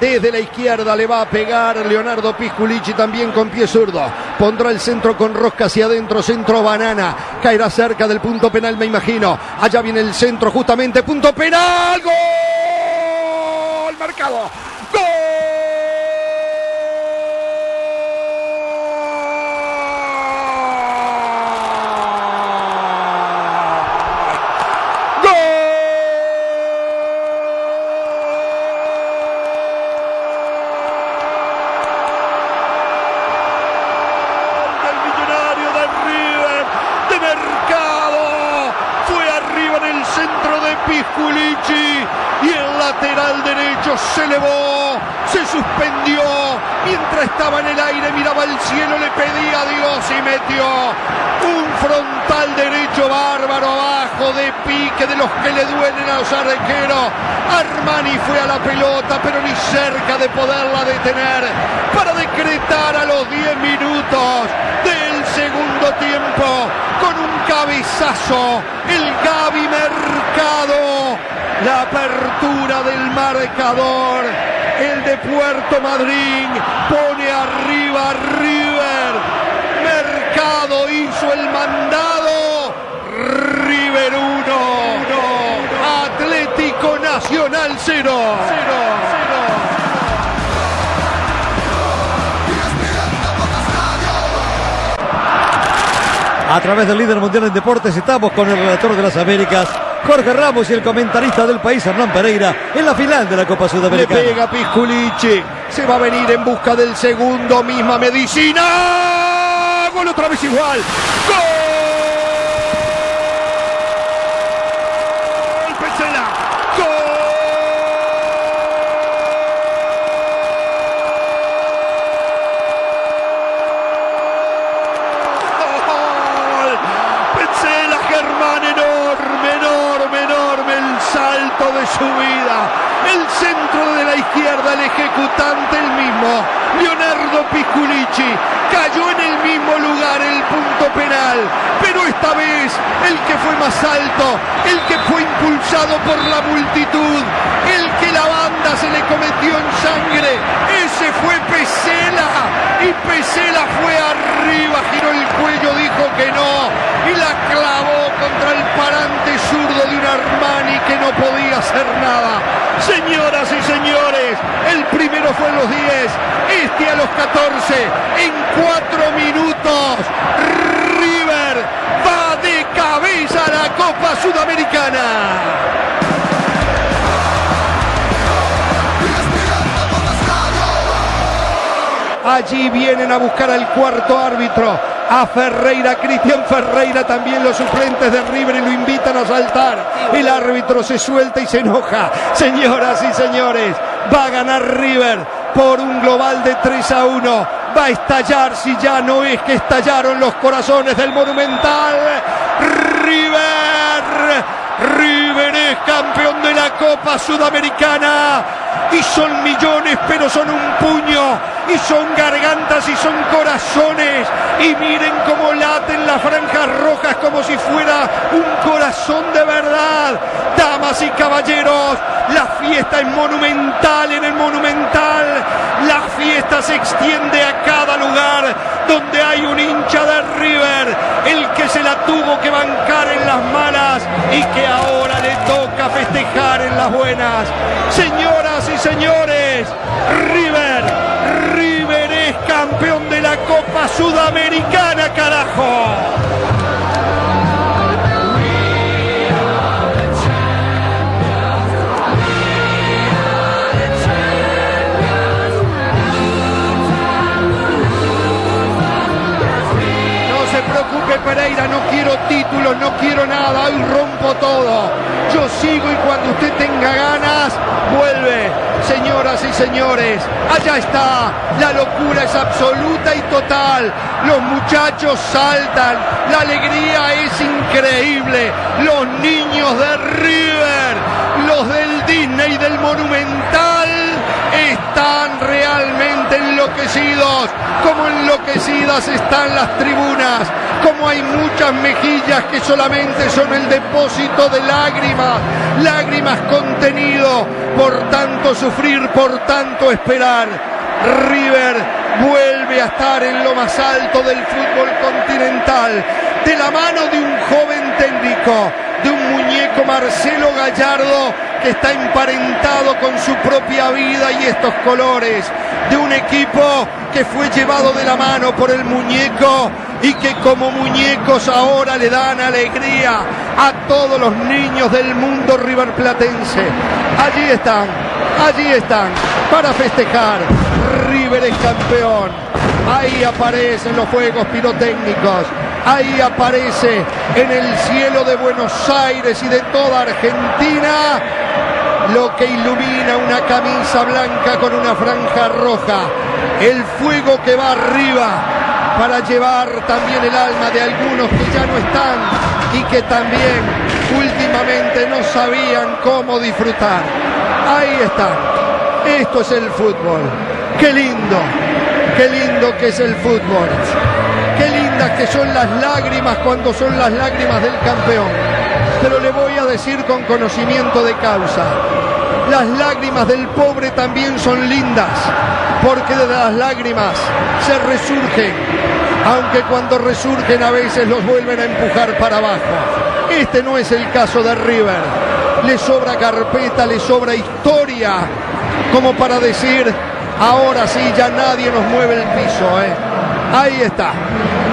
Desde la izquierda le va a pegar Leonardo Pisculici también con pie zurdo. Pondrá el centro con rosca hacia adentro, centro banana. Caerá cerca del punto penal, me imagino. Allá viene el centro, justamente, punto penal. ¡Gol! Marcado. Pisculici y el lateral derecho se elevó, se suspendió, mientras estaba en el aire miraba al cielo, le pedía a Dios y metió un frontal derecho bárbaro abajo de pique de los que le duelen a los arqueros. Armani fue a la pelota, pero ni cerca de poderla detener para decretar a los 10 minutos del segundo tiempo con un cabezazo, el Gaby Mercado, la apertura del marcador, el de Puerto Madryn pone arriba River, Mercado hizo el mandado, River 1, Atlético Nacional 0. A través del líder mundial en deportes estamos con el relator de las Américas, Jorge Ramos y el comentarista del país, Hernán Pereira, en la final de la Copa Sudamericana. Le pega Pisculici, se va a venir en busca del segundo, misma medicina. Gol otra vez igual. ¡Gol! De su vida. El centro de la izquierda, el ejecutante el mismo. Leonardo Pisculici cayó en el mismo lugar, el punto penal. Pero esta vez el que fue más alto, el que fue impulsado por la multitud, el que la banda se le cometió en sangre, ese fue Pesela. Y Pesela fue arriba, giró el cuello, dijo que no. Y la clavó contra el parante un Armani que no podía hacer nada. Señoras y señores, el primero fue en los 10, este a los 14, en 4 minutos. River va de cabeza a la Copa Sudamericana. Allí vienen a buscar al cuarto árbitro, a Ferreira, Cristian Ferreira, también los suplentes de River y lo invitan a saltar. El árbitro se suelta y se enoja. Señoras y señores, va a ganar River por un global de 3 a 1. Va a estallar si ya no es que estallaron los corazones del Monumental. River. River es campeón de la Sudamericana. Y son millones, pero son un puño, y son gargantas y son corazones, y miren cómo laten las franjas rojas como si fuera un corazón de verdad. Damas y caballeros, la fiesta es monumental en el monumental, la fiesta se extiende a cada lugar donde hay un hincha de River, el que se la tuvo que bancar en las malas y que ahora toca festejar en las buenas. Señoras y señores, River, River es campeón de la Copa Sudamericana, carajo. preocupe Pereira, no quiero títulos, no quiero nada, hoy rompo todo. Yo sigo y cuando usted tenga ganas, vuelve. Señoras y señores, allá está, la locura es absoluta y total. Los muchachos saltan, la alegría es increíble. Los niños de como enloquecidas están las tribunas, como hay muchas mejillas que solamente son el depósito de lágrimas, lágrimas contenido por tanto sufrir, por tanto esperar. River vuelve a estar en lo más alto del fútbol continental, de la mano de un joven técnico, de un muñeco Marcelo Gallardo que está emparentado con su propia vida y estos colores, de un equipo que fue llevado de la mano por el muñeco y que como muñecos ahora le dan alegría a todos los niños del mundo riverplatense. Allí están, allí están, para festejar. River es campeón. Ahí aparecen los fuegos pirotécnicos. Ahí aparece en el cielo de Buenos Aires y de toda Argentina lo que ilumina una camisa blanca con una franja roja. El fuego que va arriba para llevar también el alma de algunos que ya no están y que también últimamente no sabían cómo disfrutar. Ahí está. Esto es el fútbol. Qué lindo, qué lindo que es el fútbol. Qué lindas que son las lágrimas cuando son las lágrimas del campeón. Pero le voy a decir con conocimiento de causa. Las lágrimas del pobre también son lindas, porque de las lágrimas se resurgen, aunque cuando resurgen a veces los vuelven a empujar para abajo. Este no es el caso de River. Le sobra carpeta, le sobra historia, como para decir, ahora sí, ya nadie nos mueve el piso. ¿eh? Ahí está.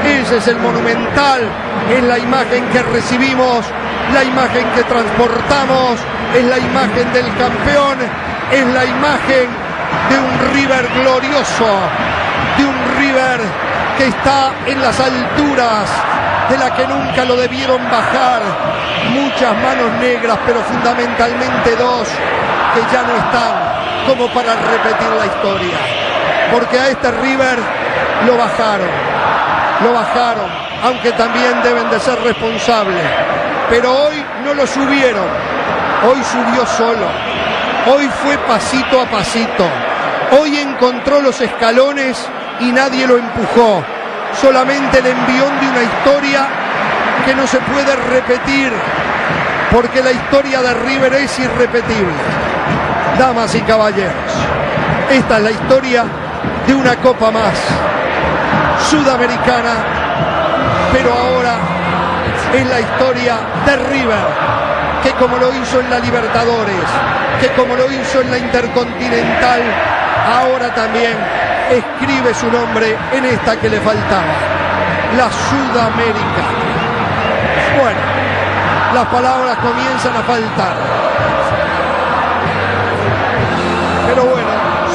Ese es el monumental, es la imagen que recibimos, la imagen que transportamos, es la imagen del campeón, es la imagen de un River glorioso, de un River que está en las alturas de la que nunca lo debieron bajar. Muchas manos negras, pero fundamentalmente dos que ya no están como para repetir la historia. Porque a este River lo bajaron, lo bajaron, aunque también deben de ser responsables. Pero hoy no lo subieron, hoy subió solo, hoy fue pasito a pasito, hoy encontró los escalones y nadie lo empujó, solamente el envión de una historia que no se puede repetir, porque la historia de River es irrepetible. Damas y caballeros, esta es la historia de una copa más sudamericana, pero ahora es la historia de River, que como lo hizo en la Libertadores, que como lo hizo en la Intercontinental, ahora también escribe su nombre en esta que le faltaba, la Sudamérica. Bueno, las palabras comienzan a faltar. Pero bueno,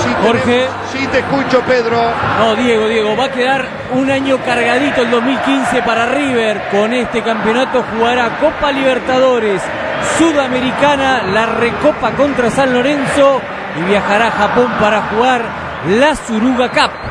si Jorge. Te escucho, Pedro. No, Diego, Diego, va a quedar un año cargadito el 2015 para River. Con este campeonato jugará Copa Libertadores, Sudamericana, la Recopa contra San Lorenzo y viajará a Japón para jugar la Suruga Cup.